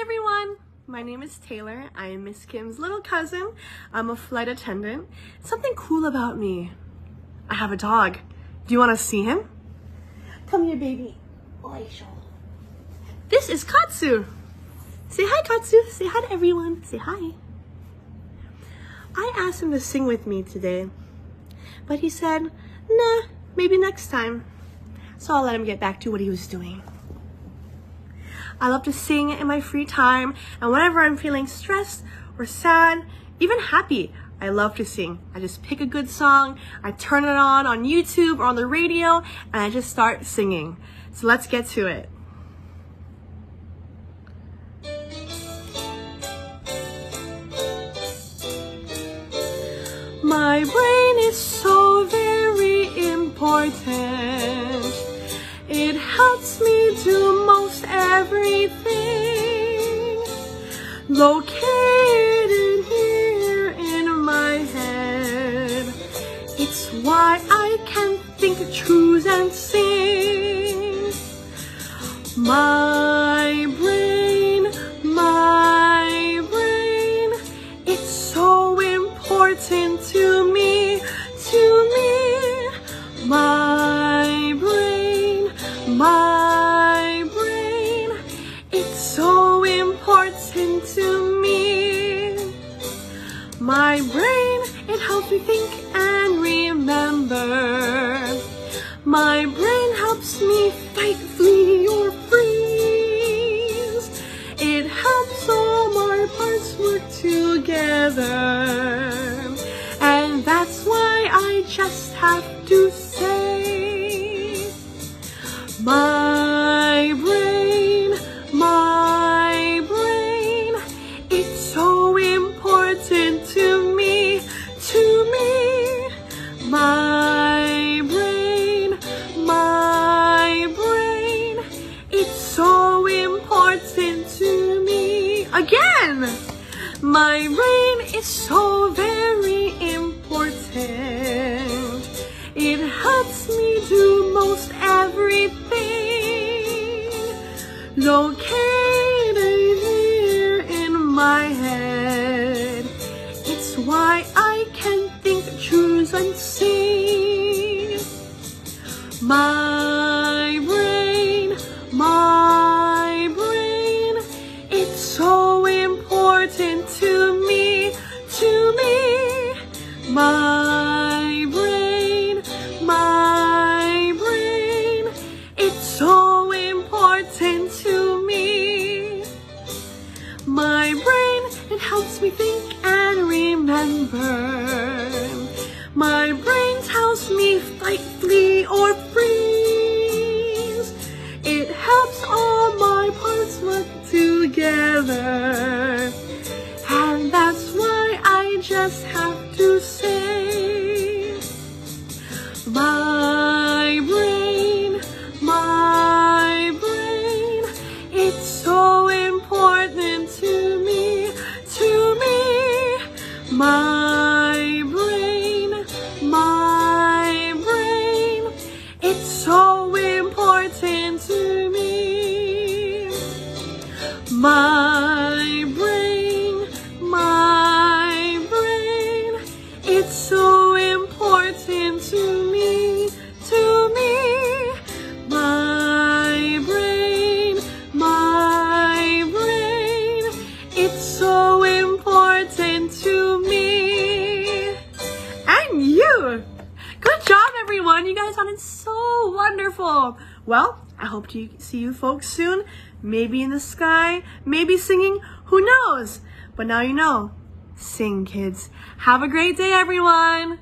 Hi everyone! My name is Taylor. I am Miss Kim's little cousin. I'm a flight attendant. Something cool about me. I have a dog. Do you want to see him? Come here, baby. This is Katsu. Say hi, Katsu. Say hi to everyone. Say hi. I asked him to sing with me today, but he said, nah, maybe next time. So I'll let him get back to what he was doing. I love to sing in my free time, and whenever I'm feeling stressed or sad, even happy, I love to sing. I just pick a good song, I turn it on on YouTube or on the radio, and I just start singing. So let's get to it. My brain Located here in my head. It's why I can think, choose, and sing. My brain, my brain, it's so important to My brain, it helps me think and remember. My brain helps me fight, flee, or freeze. It helps all my parts work together. And that's why I just have to My brain is so very important. It helps me do most everything. Located here in my head. It's why I can think, choose, and sing. My helps me think and remember. My Good job, everyone! You guys sounded so wonderful! Well, I hope to see you folks soon. Maybe in the sky, maybe singing, who knows? But now you know. Sing, kids. Have a great day, everyone!